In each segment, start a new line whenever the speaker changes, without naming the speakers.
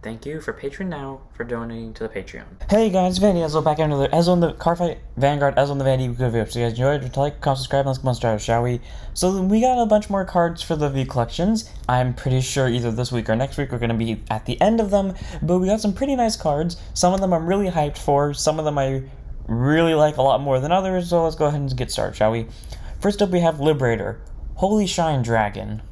Thank you for Patreon now for donating to the Patreon.
Hey guys, Vanity Ezel back into the Ezel in the Cardfight Vanguard, Ezel in the Vanity video. So you guys enjoyed, like, comment, subscribe, and let's go on start, shall we? So we got a bunch more cards for the V collections. I'm pretty sure either this week or next week we're gonna be at the end of them, but we got some pretty nice cards. Some of them I'm really hyped for, some of them I really like a lot more than others, so let's go ahead and get started, shall we? First up we have Liberator, Holy Shine Dragon.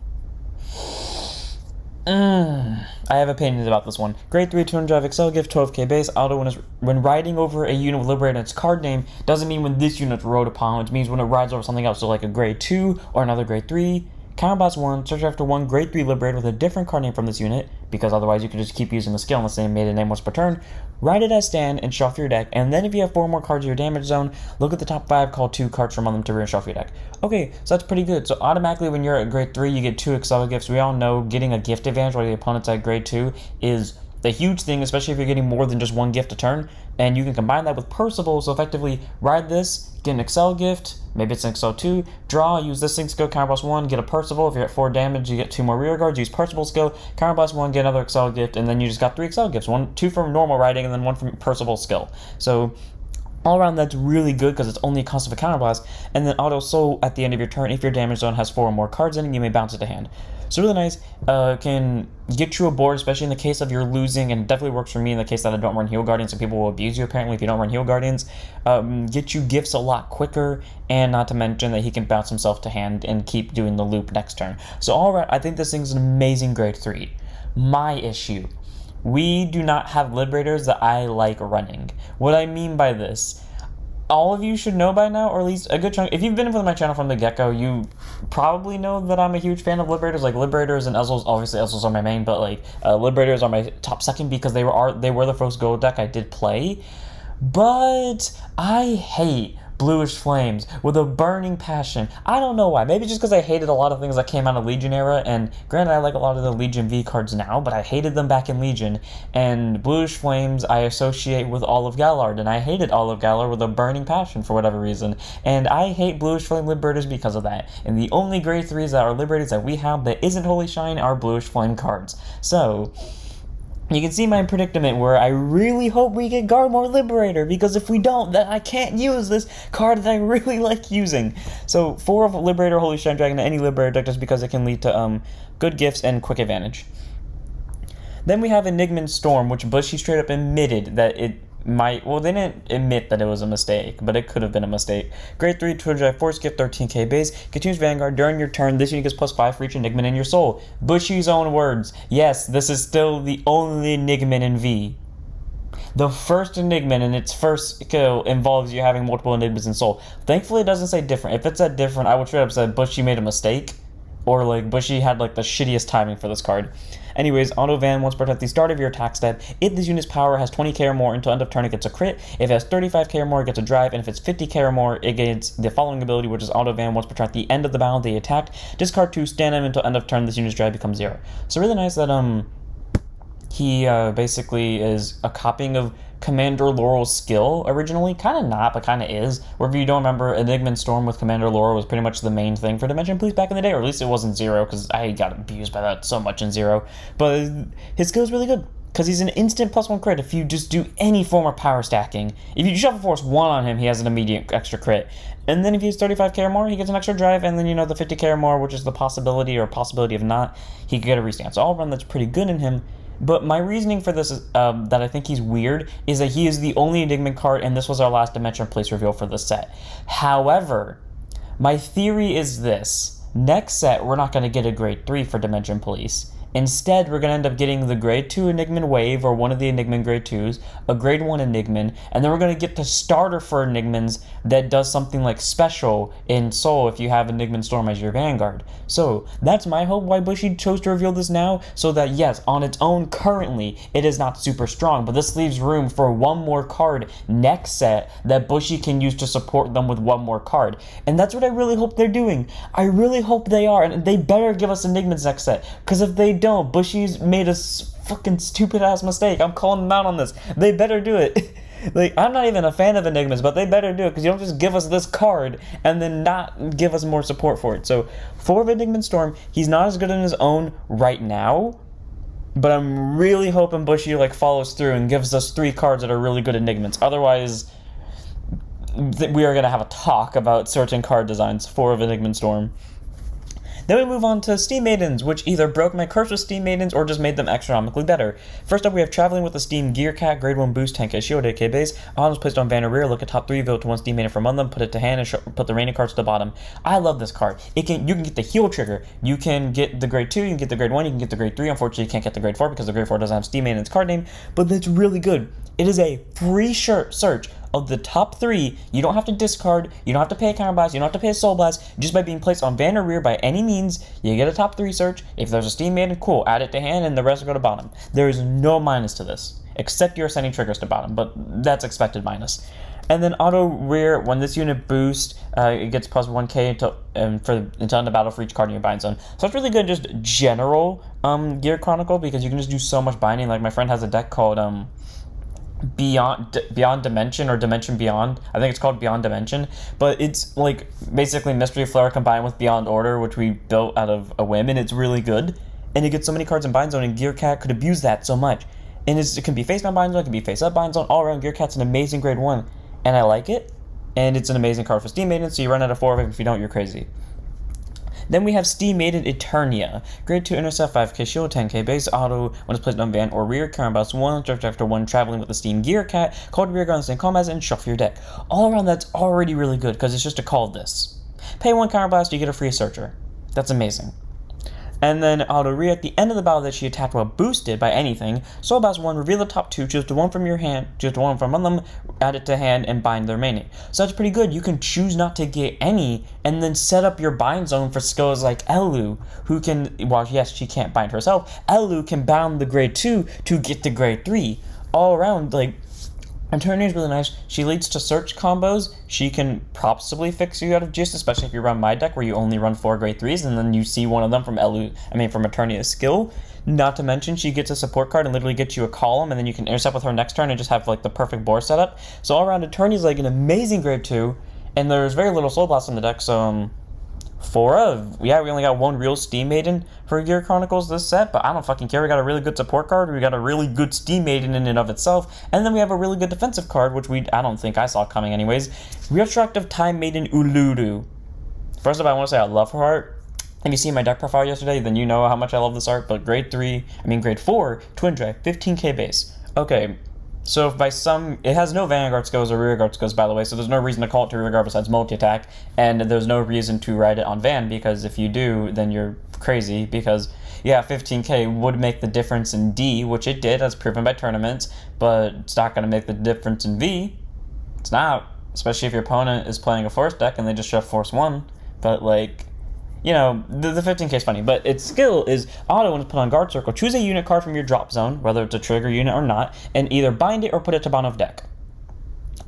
I have opinions about this one. Grade 3 200 Accel gift 12k base. Auto when, when riding over a unit with Liberator its card name doesn't mean when this unit's rode upon, it means when it rides over something else, so like a grade 2 or another grade 3. Counterblast 1, search after one grade 3 Liberator with a different card name from this unit, because otherwise you could just keep using the skill in the same maiden name once per turn. Write it as stand and shuffle your deck, and then if you have 4 more cards in your damage zone, look at the top 5, call 2 cards from them to reshuffle your deck. Okay, so that's pretty good. So automatically when you're at grade 3, you get 2 Accel gifts. We all know getting a gift advantage while the opponent's at grade 2 is the huge thing, especially if you're getting more than just one gift a turn. And you can combine that with Percival, so effectively ride this, get an Accel gift, maybe it's an Accel 2, draw, use this thing skill, counter counterblast 1, get a Percival. If you're at 4 damage, you get 2 more rear guards, use Percival skill, counter counterblast 1, get another Accel gift, and then you just got 3 Accel gifts. one, 2 from normal riding, and then 1 from Percival skill. So all around that's really good because it's only a cost of a counterblast. And then auto soul at the end of your turn, if your damage zone has 4 or more cards in it, you may bounce it to hand. So really nice. Uh, can get you a board, especially in the case of you're losing, and definitely works for me in the case that I don't run Heal Guardians, so people will abuse you apparently if you don't run Heal Guardians. Um, get you gifts a lot quicker, and not to mention that he can bounce himself to hand and keep doing the loop next turn. So all right, I think this thing's an amazing grade 3. My issue. We do not have Liberators that I like running. What I mean by this all of you should know by now, or at least a good chunk. If you've been with my channel from the get go, you probably know that I'm a huge fan of Liberators. Like Liberators and Ezzles, obviously Ezzles are my main, but like uh, Liberators are my top second because they were are, they were the first gold deck I did play. But I hate bluish flames with a burning passion. I don't know why. Maybe just because I hated a lot of things that came out of Legion era. And granted, I like a lot of the Legion V cards now, but I hated them back in Legion. And bluish flames I associate with Olive Gallard, and I hated Olive Gallard with a burning passion for whatever reason. And I hate bluish flame liberators because of that. And the only grade threes that are liberators that we have that isn't Holy Shine are bluish flame cards. So you can see my predicament where I really hope we get Garmor Liberator, because if we don't, then I can't use this card that I really like using. So, four of Liberator, Holy Shine Dragon, any Liberator deck just because it can lead to um, good gifts and quick advantage. Then we have Enigman Storm, which Bushy straight up admitted that it might well they didn't admit that it was a mistake but it could have been a mistake. Grade 3 2 drive force gift 13k base. Continues vanguard during your turn this unit gets plus 5 for each enigma in your soul. Bushy's own words. Yes this is still the only enigma in v. The first enigma in its first skill involves you having multiple enigmas in soul. Thankfully it doesn't say different. If it said different i would straight up say bushy made a mistake or like Bushy had like the shittiest timing for this card. Anyways, Auto Van once per at the start of your attack step. If this unit's power has 20k or more until end of turn, it gets a crit. If it has 35k or more, it gets a drive. And if it's 50k or more, it gets the following ability, which is Auto Van once per at the end of the battle they attacked. Discard two, stand him until end of turn. This unit's drive becomes zero. So really nice that um he uh, basically is a copying of Commander Laurel's skill originally. Kind of not, but kind of is. Where if you don't remember, Enigman Storm with Commander Laurel was pretty much the main thing for Dimension Police back in the day, or at least it wasn't Zero, because I got abused by that so much in Zero. But his skill is really good. Because he's an instant plus one crit if you just do any form of power stacking. If you shuffle force one on him, he has an immediate extra crit. And then if he's 35k or more, he gets an extra drive, and then you know the 50k or more, which is the possibility or possibility of not, he could get a restand. So all run that's pretty good in him. But my reasoning for this is, um, that I think he's weird is that he is the only Enigma card, and this was our last Dimension Police reveal for the set. However, my theory is this: next set we're not going to get a grade three for Dimension Police. Instead, we're going to end up getting the grade 2 Enigman Wave or one of the Enigman grade 2s, a grade 1 Enigman, and then we're going to get the starter for Enigmans that does something like special in Soul if you have Enigman Storm as your Vanguard. So, that's my hope why Bushy chose to reveal this now, so that yes, on its own currently, it is not super strong, but this leaves room for one more card next set that Bushy can use to support them with one more card. And that's what I really hope they're doing. I really hope they are, and they better give us Enigmans next set, because if they don't, Bushy's made a fucking stupid ass mistake. I'm calling them out on this. They better do it. like, I'm not even a fan of Enigmas, but they better do it because you don't just give us this card and then not give us more support for it. So, for Enigman Storm, he's not as good on his own right now, but I'm really hoping Bushy like follows through and gives us three cards that are really good Enigmas. Otherwise, th- we are gonna have a talk about certain card designs for Enigman Storm. Then we move on to Steam Maidens, which either broke my curse with Steam Maidens or just made them astronomically better. First up, we have Traveling with the Steam Gear Cat, Grade 1 Boost, 10k Shield, 8k Base. Items placed on Vanna Rear, look at top 3, vote to one Steam Maiden from among them, put it to hand, and put the raining cards to the bottom. I love this card. It can You can get the heal trigger. You can get the Grade 2, you can get the Grade 1, you can get the Grade 3. Unfortunately, you can't get the Grade 4 because the Grade 4 doesn't have Steam Maiden's card name, but that's really good. It is a free shirt search of the top three, you don't have to discard, you don't have to pay a counter blast, you don't have to pay a soul blast. Just by being placed on Vanna Rear by any means, you get a top three search. If there's a Steam Maiden, cool, add it to hand, and the rest will go to bottom. There is no minus to this, except you're sending triggers to bottom, but that's expected minus. And then auto rear, when this unit boosts, uh, it gets plus 1k until, um, for, until end of battle for each card in your bind zone. So it's really good, just general um, Gear Chronicle, because you can just do so much binding. Like my friend has a deck called um, beyond beyond dimension or dimension beyond. I think it's called beyond dimension. But it's like basically mystery flare combined with beyond order which we built out of a whim and it's really good. And it gets so many cards in bind zone and gear cat could abuse that so much. And it can be face down bind zone it can be face up bind zone. All around gear cat's an amazing grade one. And i like it. And it's an amazing card for steam maiden so you run out of four of it if you don't you're crazy then we have Steam Maiden Eternia. Grade 2 Intercept 5k shield 10k base auto when it's placed on van or rear. Counterblast 1 drift after 1 traveling with the Steam Gear Cat. Called rear guns and combats and shuffle your deck. All around that's already really good because it's just a call this. Pay 1 counterblast, you get a free searcher. That's amazing. And then re at the end of the battle that she attacked while boosted by anything. Soul Blast 1, reveal the top two, choose the one from your hand, choose the one from them, add it to hand, and bind the remaining. So that's pretty good. You can choose not to get any, and then set up your bind zone for skills like Elu, who can, well, yes, she can't bind herself. Elu can bound the grade 2 to get the grade 3. All around, like, Eternia is really nice. She leads to search combos. She can possibly fix you out of juice, especially if you run my deck where you only run four grade threes and then you see one of them from Elu I mean from Eternia's skill. Not to mention she gets a support card and literally gets you a column and then you can intercept with her next turn and just have like the perfect board setup. So all around Eternia is like an amazing grade two, and there's very little soul blast in the deck, so um, four of. Yeah, we only got one real Steam Maiden for Gear Chronicles this set, but I don't fucking care. We got a really good support card. We got a really good Steam Maiden in and of itself, and then we have a really good defensive card, which we I don't think I saw coming anyways. Retroactive Time Maiden Uluru. First of all, I want to say I love her art. If you see my deck profile yesterday, then you know how much I love this art. But grade three, I mean grade four, Twin Drive, 15k base. Okay, so if by some, it has no Vanguard skills or Rearguard skills, by the way, so there's no reason to call it to Rearguard besides multi-attack, and there's no reason to ride it on Van, because if you do, then you're crazy, because, yeah, 15k would make the difference in D, which it did, as proven by tournaments, but it's not going to make the difference in V. It's not, especially if your opponent is playing a Force deck and they just shove Force 1, but, like, you know, the, the 15k is funny, but its skill is auto when it's put on guard circle. Choose a unit card from your drop zone, whether it's a trigger unit or not, and either bind it or put it to bottom of deck.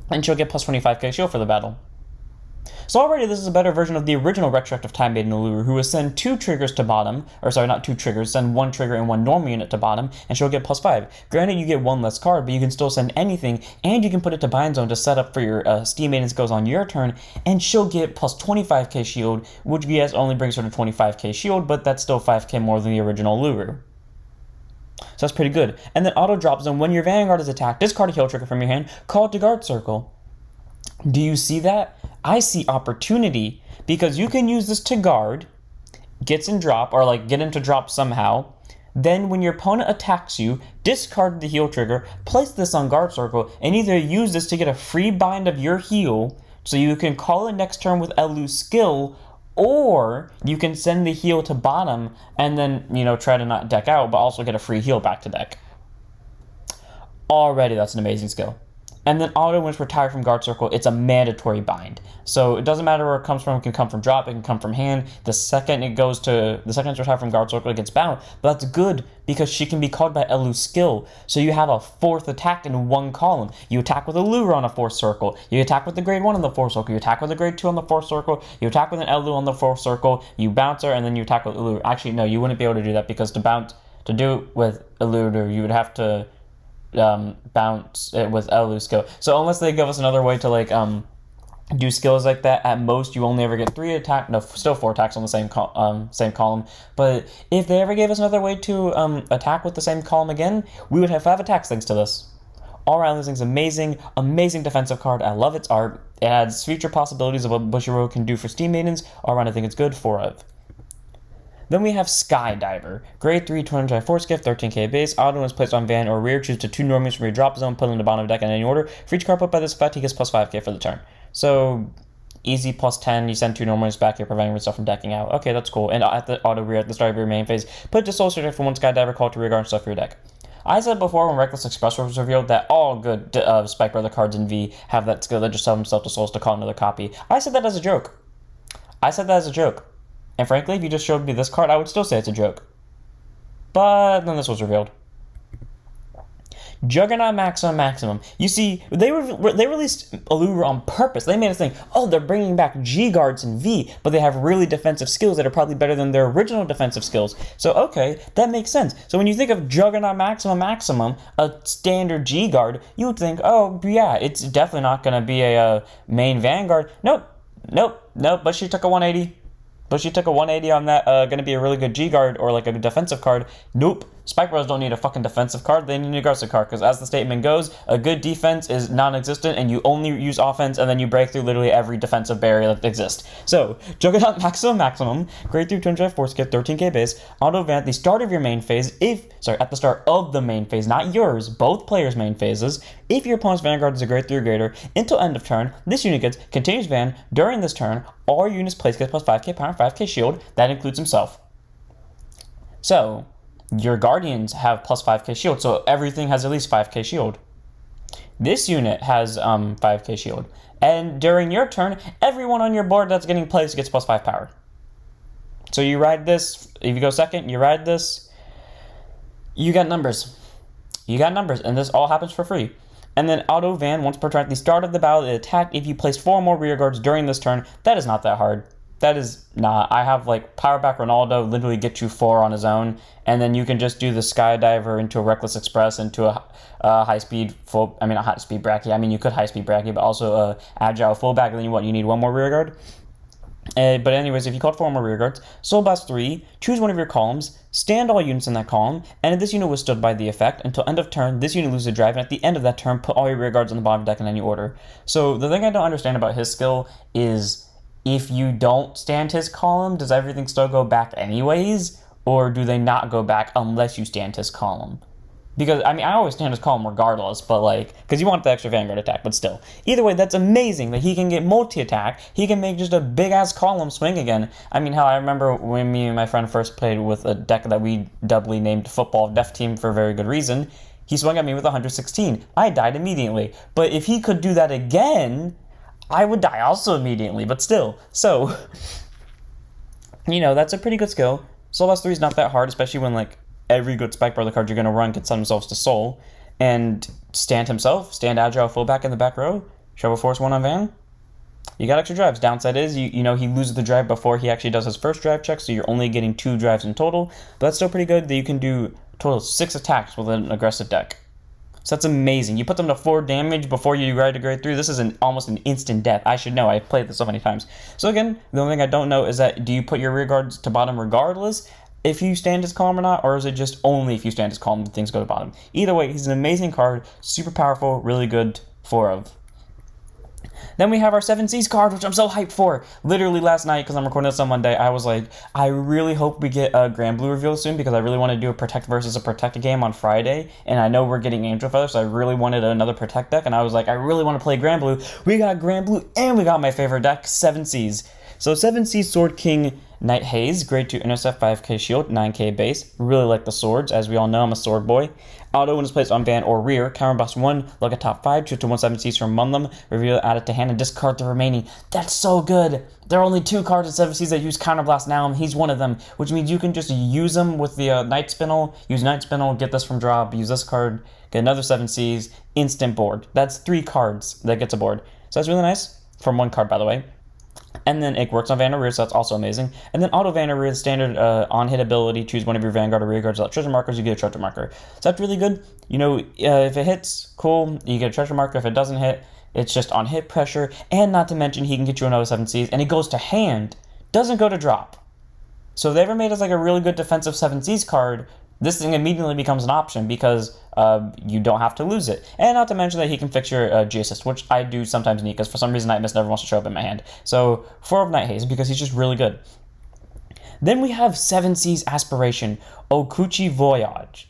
And she'll get plus 25k shield for the battle. So already this is a better version of the original retroactive Time Maiden Uluru, who will send two triggers to bottom, or sorry, not two triggers, send one trigger and one normal unit to bottom, and she'll get plus five. Granted, you get one less card, but you can still send anything, and you can put it to bind zone to set up for your uh, Steam Maidens goes on your turn, and she'll get plus 25k shield, which yes only brings her to 25k shield, but that's still 5k more than the original Uluru. So that's pretty good. And then auto drop zone, when your Vanguard is attacked, discard a heal trigger from your hand, call it to guard circle. Do you see that? I see opportunity because you can use this to guard, gets in drop, or like get into drop somehow. Then, when your opponent attacks you, discard the heal trigger, place this on guard circle, and either use this to get a free bind of your heal, so you can call it next turn with Elu's skill, or you can send the heal to bottom and then, you know, try to not deck out, but also get a free heal back to deck. Already, that's an amazing skill. And then auto when it's retired from guard circle, it's a mandatory bind. So it doesn't matter where it comes from. It can come from drop. It can come from hand. The second it goes to the second it's retired from guard circle, it gets bound. But that's good because she can be called by Elu's skill. So you have a fourth attack in one column. You attack with a Lure on a fourth circle. You attack with the grade one on the fourth circle. You attack with a grade two on the fourth circle. You attack with an Elu on the fourth circle. You bounce her and then you attack with Elu. Actually, no, you wouldn't be able to do that because to bounce to do it with Eluder, you would have to um, bounce it with Elu skill. So unless they give us another way to like um, do skills like that. At most, you only ever get three attack. No, still four attacks on the same col- um, same column. But if they ever gave us another way to um, attack with the same column again, we would have five attacks thanks to this. All around, this thing's amazing, amazing defensive card. I love its art. It adds future possibilities of what Bushiroad can do for Steam Maidens. All around, I think it's good. Four of. Then we have Skydiver. Grade 3, 200 force gift, 13k base. Auto is placed on van or rear. Choose to two normies from your drop zone, put them in the bottom of the deck in any order. For each card put by this effect, he gets plus 5k for the turn. So easy plus 10, you send two normies back, you're preventing yourself from decking out. Okay, that's cool. And at the auto rear, at the start of your main phase, put the soul from one Skydiver call to rear guard and stuff for your deck. I said before when Reckless Express was revealed that all good uh, Spike Brother cards in V have that skill that just tell himself to souls to call another copy. I said that as a joke. I said that as a joke. And frankly, if you just showed me this card, I would still say it's a joke. But then this was revealed. Juggernaut Maximum Maximum. You see, they were they released Allure on purpose. They made us think, oh, they're bringing back G guards in V, but they have really defensive skills that are probably better than their original defensive skills. So okay, that makes sense. So when you think of Juggernaut Maximum Maximum, a standard G guard, you would think, oh yeah, it's definitely not going to be a, a main Vanguard. Nope, nope, nope. But she took a 180. But she took a 180 on that. Uh, going to be a really good G guard or like a defensive card. Nope. Spike Bros don't need a fucking defensive card. They need an aggressive card because, as the statement goes, a good defense is non-existent, and you only use offense, and then you break through literally every defensive barrier that exists. So, Juggernaut Maximum Maximum, grade through 200 force gift, 13k base, auto van at the start of your main phase. If sorry, at the start of the main phase, not yours, both players' main phases. If your opponent's Vanguard is a grade 3 or greater, until end of turn, this unit gets continuous van during this turn. All units placed gets plus 5k power, 5k shield. That includes himself. So, your Guardians have plus 5k shield, so everything has at least 5k shield. This unit has um, 5k shield. And during your turn, everyone on your board that's getting placed gets plus 5 power. So you ride this, if you go second, you ride this, you got numbers. You got numbers, and this all happens for free. And then auto van, once per turn at the start of the battle, it attacked if you place four more rear guards during this turn. That is not that hard that is not. I have like power back Ronaldo literally get you four on his own, and then you can just do the skydiver into a reckless express into a, a high speed full. I mean a high speed bracky. I mean you could high speed bracky, but also a agile fullback. And then you what you need one more rear guard. Uh, but anyways, if you called four more rear guards, Soul Blast 3, choose one of your columns, stand all units in that column, and this unit was stood by the effect, until end of turn, this unit loses a drive, and at the end of that turn, put all your rear guards on the bottom deck in any order. So the thing I don't understand about his skill is if you don't stand his column, does everything still go back anyways? Or do they not go back unless you stand his column? Because, I mean, I always stand his column regardless, but like, because you want the extra Vanguard attack, but still. Either way, that's amazing that he can get multi attack. He can make just a big ass column swing again. I mean, how I remember when me and my friend first played with a deck that we doubly named Football Death Team for a very good reason. He swung at me with 116. I died immediately. But if he could do that again, I would die also immediately, but still. So, you know, that's a pretty good skill. Soul 3 is not that hard, especially when, like, every good Spike Brother card you're going to run can themselves to Soul. And stand himself, stand agile fullback in the back row, shovel force one on Van. You got extra drives. Downside is, you, you know, he loses the drive before he actually does his first drive check, so you're only getting two drives in total. But that's still pretty good that you can do total six attacks with an aggressive deck. So that's amazing. You put them to four damage before you ride to grade three. This is an almost an instant death. I should know. I've played this so many times. So again, the only thing I don't know is that do you put your rear guards to bottom regardless if you stand as calm or not, or is it just only if you stand as calm things go to bottom? Either way, he's an amazing card, super powerful, really good. Four of. Then we have our Seven Seas card, which I'm so hyped for. Literally last night, because I'm recording this on Monday, I was like, I really hope we get a Grand Blue reveal soon because I really want to do a Protect versus a Protect game on Friday. And I know we're getting Angel Feather, so I really wanted another Protect deck. And I was like, I really want to play Grand Blue. We got Grand Blue, and we got my favorite deck, Seven Seas. So Seven Seas Sword King Knight Haze, grade 2 intercept, 5k shield, 9k base. Really like the swords. As we all know, I'm a sword boy. Auto when it's placed on van or rear. Counterblast 1, look at top 5, choose to 1 from them, reveal add it to hand, and discard the remaining. That's so good! There are only two cards in 7 Seas that use Counterblast now, and he's one of them, which means you can just use them with the uh, Night use Night Spinel, get this from drop, use this card, get another 7 Seas, instant board. That's three cards that gets a board. So that's really nice. From one card, by the way. And then it works on Vanderweer, so that's also amazing. And then Auto Vanderweer, standard uh, on hit ability, choose one of your Vanguard or rear guards without treasure markers, you get a treasure marker. So that's really good. You know, uh, if it hits, cool, you get a treasure marker. If it doesn't hit, It's just on hit pressure, and not to mention he can get you another 7 Seas, and it goes to hand, doesn't go to drop. So they ever made us like a really good defensive 7 Seas card, this thing immediately becomes an option because uh, you don't have to lose it. And not to mention that he can fix your uh, G assist, which I do sometimes need because for some reason Night Mist never wants to show up in my hand. So four of Night Haze because he's just really good. Then we have Seven Seas Aspiration, Okuchi Voyage.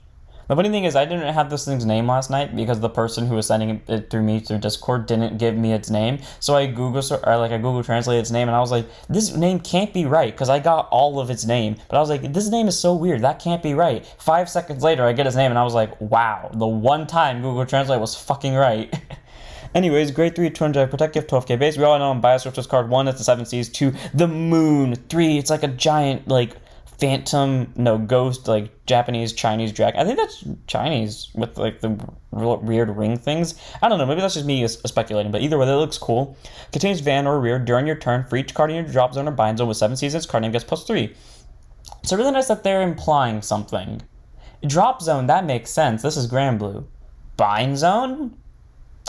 The funny thing is, I didn't have this thing's name last night because the person who was sending it through me through Discord didn't give me its name. So I Google or like I Google translate its name, and I was like, this name can't be right because I got all of its name. But I was like, this name is so weird. That can't be right. Five seconds later, I get his name, and I was like, wow, the one time Google Translate was fucking right. Anyways, grade 3, 200 protective, 12k base. We all know Biosurface card 1, it's the 7 Seas. 2, the moon. 3, it's like a giant, like, phantom, no, ghost, like Japanese, Chinese dragon. I think that's Chinese with like the weird ring things. I don't know. Maybe that's just me speculating. But either way, that looks cool. Contains van or rear during your turn for each card in your drop zone or bind zone with seven seasons. Card name gets plus three. So really nice that they're implying something. Drop zone that makes sense. This is grand blue Bind zone.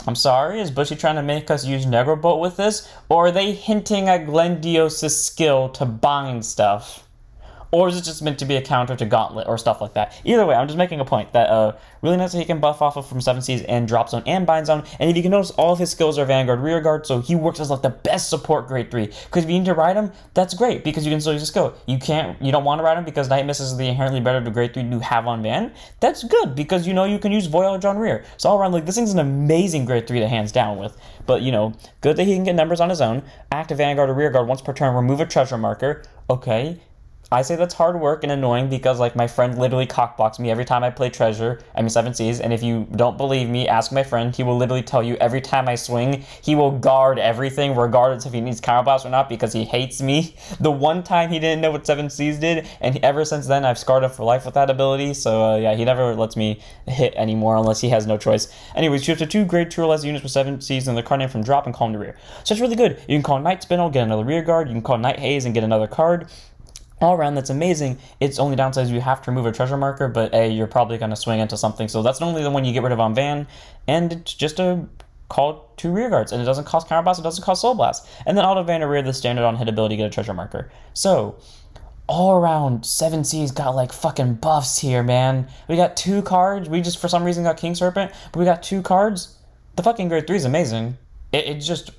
I'm sorry, is Bushy trying to make us use Bolt with this? Or are they hinting at Glendios' skill to bind stuff? Or is it just meant to be a counter to Gauntlet or stuff like that? Either way, I'm just making a point that uh, really nice that he can buff off of from 7 Seas and Drop Zone and Bind Zone. And if you can notice, all of his skills are Vanguard Rear Guard, so he works as like the best support grade 3. Because if you need to ride him, that's great because you can still use a skill. You can't, you don't want to ride him because Night Mist is the inherently better to grade 3 you have on Van. That's good because you know you can use Voyage on Rear. So all around, like this thing's an amazing grade 3 to hands down with. But you know, good that he can get numbers on his own. Active Vanguard or Rear Guard once per turn, remove a treasure marker. Okay, I say that's hard work and annoying because like my friend literally cockblocks me every time I play Treasure. I mean Seven Seas, and if you don't believe me, ask my friend. He will literally tell you every time I swing, he will guard everything, regardless if he needs counterblast or not, because he hates me. The one time he didn't know what Seven Seas did, and ever since then I've scarred up for life with that ability. So uh, yeah, he never lets me hit anymore unless he has no choice. Anyways, you have to two grade two or less units with Seven Seas and the card name from drop and call him to rear. So it's really good. You can call Night Spinel, get another rear guard. You can call Night Haze and get another card all around that's amazing. Its only downside is you have to remove a treasure marker, but A, you're probably going to swing into something. So that's only the one you get rid of on Van, and it's just a call two rear guards, and it doesn't cost counter blast, it doesn't cost soul blast. And then auto Van or rear the standard on hit ability get a treasure marker. So all around 7 Seas got like fucking buffs here, man. We got two cards. We just for some reason got King Serpent, but we got two cards. The fucking grade 3 is amazing. It, it just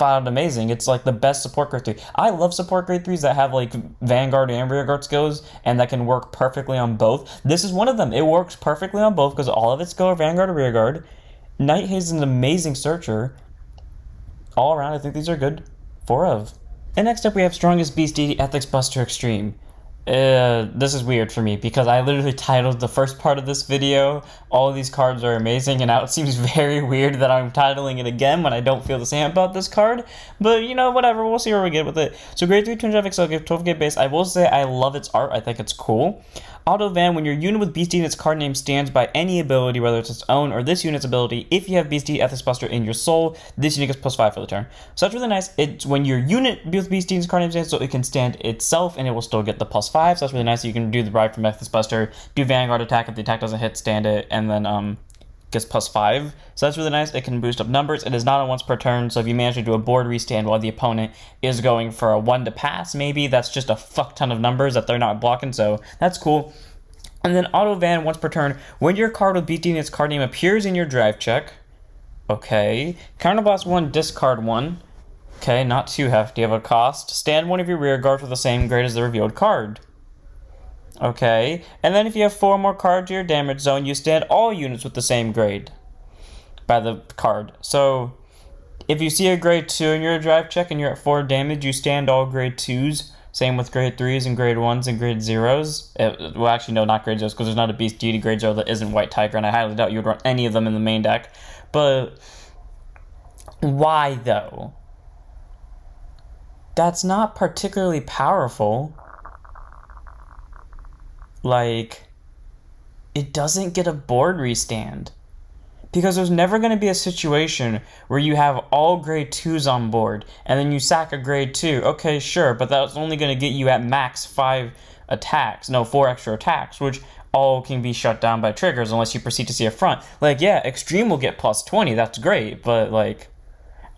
found amazing. It's like the best support grade three. I love support grade threes that have like Vanguard and Rearguard skills and that can work perfectly on both. This is one of them. It works perfectly on both because all of its skill are Vanguard or Rearguard. Night Haze is an amazing searcher. All around, I think these are good. Four of. And next up, we have Strongest Beast Ethics Buster Extreme. Uh, this is weird for me because I literally titled the first part of this video, all these cards are amazing, and now it seems very weird that I'm titling it again when I don't feel the same about this card. But, you know, whatever, we'll see where we get with it. So, grade 3 200 Accel gift 12k base. I will say I love its art, I think it's cool. Auto Van, when your unit with Beast Deity in its card name stands by any ability, whether it's its own or this unit's ability, if you have Beast Deity Ethics Buster in your soul, this unit gets plus 5 for the turn. So that's really nice. It's when your unit with Beast Deity in its card name stands, so it can stand itself and it will still get the plus 5. So that's really nice. You can do the ride from Ethics Buster, do Vanguard attack if the attack doesn't hit, stand it, and then um, gets plus 5. So that's really nice. It can boost up numbers. It is not a once per turn, so if you manage to do a board restand while the opponent is going for a 1 to pass, maybe, that's just a fuck ton of numbers that they're not blocking, so that's cool. And then auto van once per turn, when your card with beating its card name appears in your drive check. Okay. Counterblast 1, discard 1. Okay, not too hefty of a cost. Stand one of your rear guards with the same grade as the revealed card. Okay, and then if you have four more cards to your damage zone, you stand all units with the same grade by the card. So, if you see a grade 2 in your drive check and you're at 4 damage, you stand all grade 2s. Same with grade 3s and grade 1s and grade 0s. It, uh, well, actually, no, not grade 0s, because there's not a Beast Deity grade 0 that isn't White Tiger, and I highly doubt you would run any of them in the main deck. But, why, though? That's not particularly powerful. Like it doesn't get a board restand. Because there's never going to be a situation where you have all grade 2s on board and then you sack a grade 2 okay sure but that's only going to get you at max 5 attacks. No 4 extra attacks which all can be shut down by triggers unless you proceed to see a front. Like yeah extreme will get plus 20 that's great but like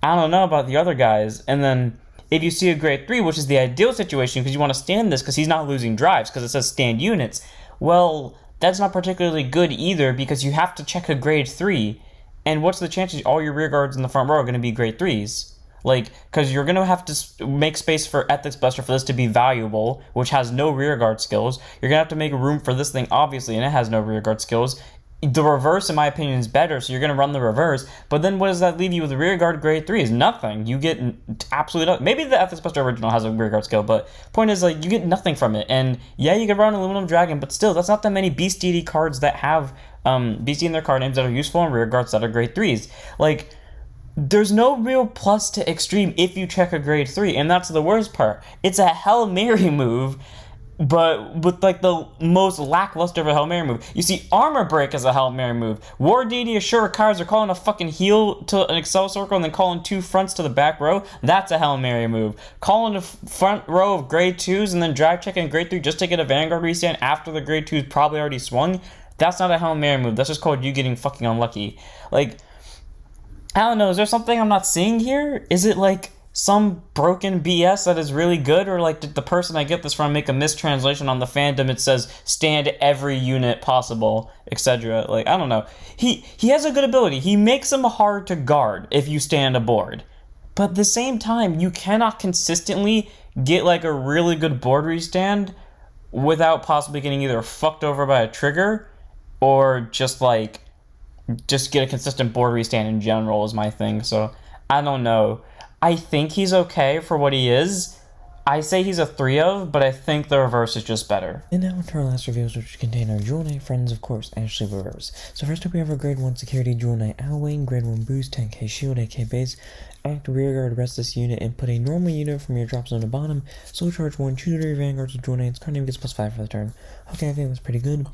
I don't know about the other guys. And then if you see a grade three, which is the ideal situation because you want to stand this because he's not losing drives because it says stand units. Well, that's not particularly good either because you have to check a grade three. And what's the chances all your rear guards in the front row are going to be grade threes? Like, because you're going to have to make space for Ethics Buster for this to be valuable, which has no rear guard skills. You're going to have to make room for this thing, obviously, and it has no rear guard skills the reverse, in my opinion, is better. So you're going to run the reverse. But then what does that leave you with rear guard grade three? Is nothing. You get absolutely nothing. Maybe the Ethics Buster original has a rear guard skill, but point is like you get nothing from it. And yeah, you can run Aluminum Dragon, but still, that's not that many Beast Deity cards that have um, Beast in their card names that are useful and rear guards that are grade threes. Like there's no real plus to extreme if you check a grade three, and that's the worst part. It's a Hell Mary move but with like the most lackluster of a Hail Mary move. You see, Armor Break is a Hail Mary move. War Deity Assure cards are calling a fucking heel to an Accel Circle and then calling two fronts to the back row. That's a Hail Mary move. Calling a front row of grade 2s and then drive checking grade 3 just to get a Vanguard restand after the grade 2's probably already swung. That's not a Hail Mary move. That's just called you getting fucking unlucky. Like, I don't know. Is there something I'm not seeing here? Is it like some broken BS that is really good, or like did the person I get this from make a mistranslation on the fandom? It says stand every unit possible, etc. Like I don't know. He he has a good ability. He makes them hard to guard if you stand a board, but at the same time, you cannot consistently get like a really good board restand without possibly getting either fucked over by a trigger or just like just get a consistent board restand in general is my thing. So I don't know. I think he's okay for what he is. I say he's a 3 of, but I think the reverse is just better.
And now to our last reviews, which contain our Jewel Knight friends, of course, Ashlei Reverse. So first up we have our Grade 1 Security Jewel Knight Alwyn, Grade 1 Boost, 10k Shield, 8k Base, Act Rearguard, rest this unit, and put a normal unit from your drop zone to bottom, Soul Charge 1, choose your Vanguards with Jewel Knights, card name gets plus 5 for the turn. Okay, I think that's pretty good.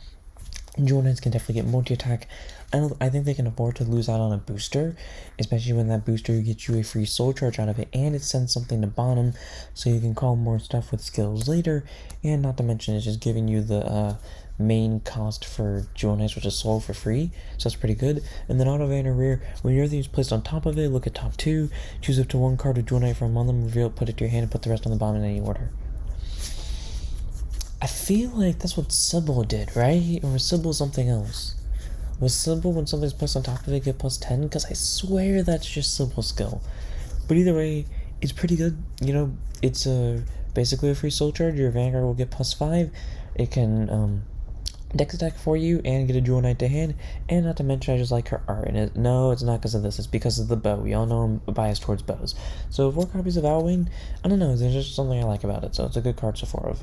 Jewel Knights can definitely get multi-attack. I, I think they can afford to lose out on a booster, especially when that booster gets you a free soul charge out of it, and it sends something to bottom, so you can call more stuff with skills later, and not to mention it's just giving you the uh, main cost for Jewel Knights, which is soul for free, so that's pretty good. And then Auto Vanner Rear, when your thing is placed on top of it, look at top two, choose up to one card of Jewel Knight from among them, reveal it, put it to your hand, and put the rest on the bottom in any order. I feel like that's what Sybil did, right? Or was Sybil something else? Was simple when something's placed on top of it get plus 10? Because I swear that's just simple skill. But either way, it's pretty good. You know, it's a basically a free soul charge. Your Vanguard will get plus 5. It can um, dex attack for you and get a Jewel Knight to hand. And not to mention, I just like her art. And it, no, it's not because of this. It's because of the bow. We all know I'm biased towards bows. So four copies of Alwyn, I don't know. There's just something I like about it. So it's a good card so far of.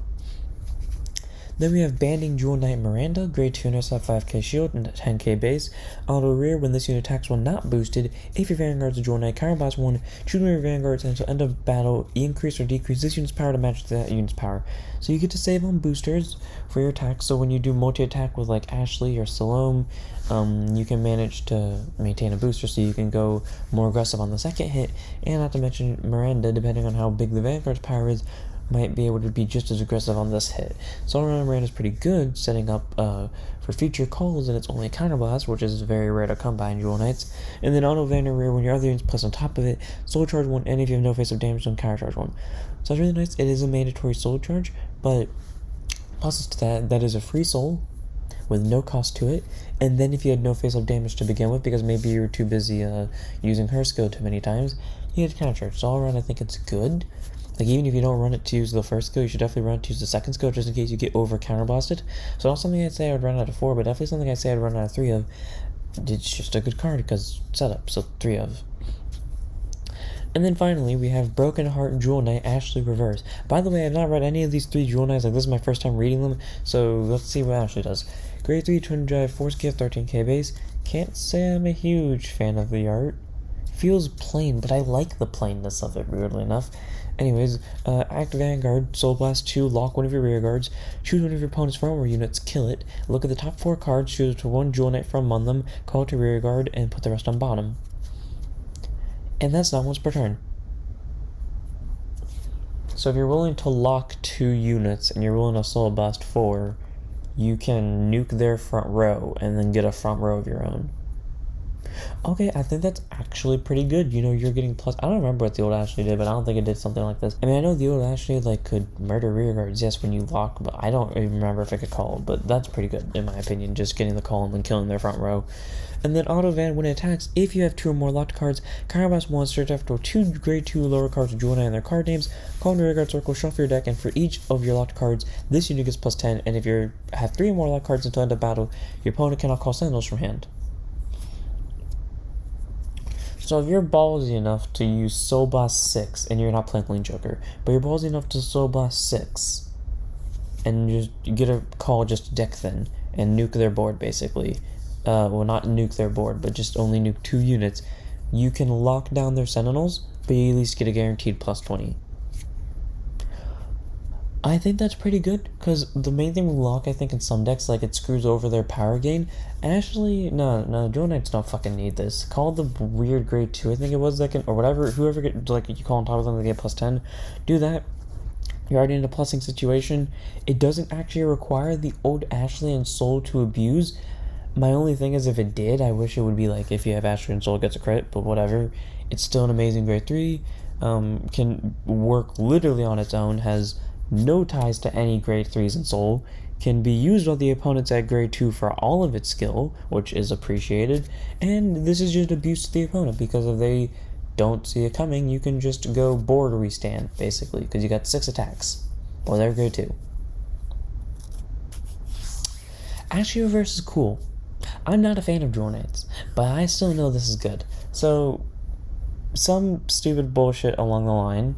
Then we have Banding Jewel Knight Miranda, grade 2 intercept 5k shield and 10k base. Auto rear, when this unit attacks while not boosted, if your Vanguard's a Jewel Knight counterblast 1, choose one of your Vanguards until end of battle, increase or decrease this unit's power to match that unit's power. So you get to save on boosters for your attacks, so when you do multi-attack with like Ashlei or Salome, um, you can manage to maintain a booster so you can go more aggressive on the second hit, and not to mention Miranda, depending on how big the Vanguard's power is, might be able to be just as aggressive on this hit. So around Miranda is pretty good, setting up uh, for future calls, and it's only a counterblast, which is very rare to come by in Jewel Knights. And then Auto Vanner Rear, when your other units plus on top of it, Soul Charge 1, and if you have no face of damage, then Counter Charge 1. So it's really nice. It is a mandatory Soul Charge, but plus to that, that is a free soul with no cost to it. And then if you had no face of damage to begin with, because maybe you were too busy uh, using her skill too many times, you get counter charge. So all around, I think it's good. Like even if you don't run it to use the first skill, you should definitely run it to use the second skill just in case you get over counterblasted. So not something I'd say I would run out of four, but definitely something I'd say I'd run out of three of. It's just a good card because setup, so three of. And then finally, we have Broken Heart Jewel Knight Ashlei Reverse. By the way, I've not read any of these three Jewel Knights, like this is my first time reading them, so let's see what Ashlei does. Grade 3 Twin Drive, Force Gift, 13k base. Can't say I'm a huge fan of the art. Feels plain, but I like the plainness of it, weirdly enough. Anyways, uh, act Vanguard, Soul Blast 2, lock one of your rear guards, choose one of your opponent's row units, kill it, look at the top four cards, choose to one Jewel Knight from among them, call it to rear guard, and put the rest on bottom. And that's not once per turn. So if you're willing to lock two units and you're willing to Soul Blast four, you can nuke their front row and then get a front row of your own. Okay, I think that's actually pretty good. You know, you're getting plus. I don't remember what the old Ashlei did, but I don't think it did something like this. I mean, I know the old Ashlei like could murder rear guards, yes, when you lock, but I don't even remember if it could call. But that's pretty good in my opinion. Just getting the call and then killing their front row. And then auto van when it attacks, if you have two or more locked cards, counterblast search after two grade two lower cards with Knight in their card names, call rear guard circle, shuffle your deck, and for each of your locked cards, this unit gets plus ten. And if you have three or more locked cards until end of battle, your opponent cannot call sentinels from hand. So if you're ballsy enough to use Blast 6 and you're not playing Clean Joker, but you're ballsy enough to Blast 6 and just you get a call just deck thin and nuke their board basically. Uh, well, not nuke their board, but just only nuke two units. You can lock down their Sentinels, but you at least get a guaranteed plus 20. I think that's pretty good because the main thing with lock, I think, in some decks, like it screws over their power gain. Actually, no, no, Jewel Knights don't fucking need this. Call the weird grade two, I think it was, that can, or whatever, whoever get like you call on top of them, they get plus ten. Do that. You're already in a plussing situation. It doesn't actually require the old Ashlei and Soul to abuse. My only thing is, if it did, I wish it would be like if you have Ashlei and Soul gets a crit, but whatever. It's still an amazing grade three. Um, can work literally on its own. Has no ties to any grade 3s in Soul, can be used on the opponents at grade 2 for all of its skill, which is appreciated, and this is just abuse to the opponent because if they don't see it coming, you can just go board restand, basically, because you got 6 attacks. Well, they're grade 2. Ashlei Reverse is cool. I'm not a fan of Jewel but I still know this is good. So, some stupid bullshit along the line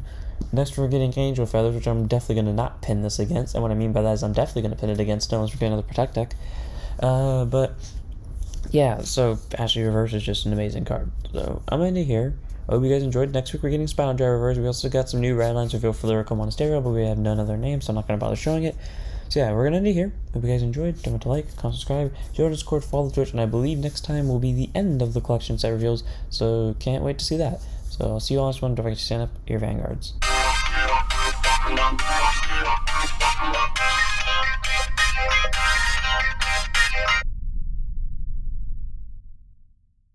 Next, we're getting Angel Feathers, which I'm definitely going to not pin this against. And what I mean by that is I'm definitely going to pin it against unless we get another Protect deck. Uh, but, yeah, so Ashlei Reverse is just an amazing card. So, I'm into here. I hope you guys enjoyed. Next week, we're getting Spinal Drive Reverse. We also got some new red lines revealed for Lyrical Monasterio, but we have none other names, so I'm not going to bother showing it. So, yeah, we're going to end it here. Hope you guys enjoyed. Don't forget to like, comment, subscribe, join Discord, follow the Twitch, and I believe next time will be the end of the collection set reveals, so can't wait to see that. So, I'll see you all next one. Don't forget to stand up your Vanguards. Thank you.